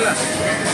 Venezuela.